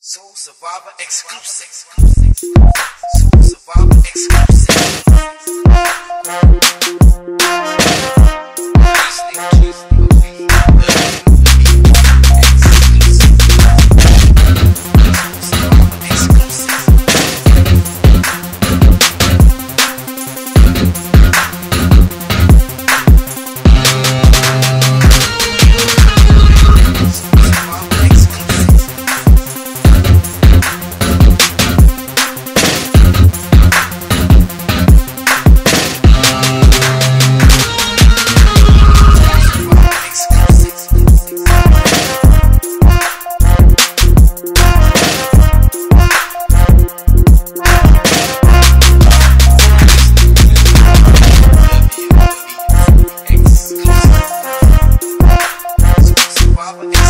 Soul Survivor exclusive. Soul Survivor exclusive. I'm Swallow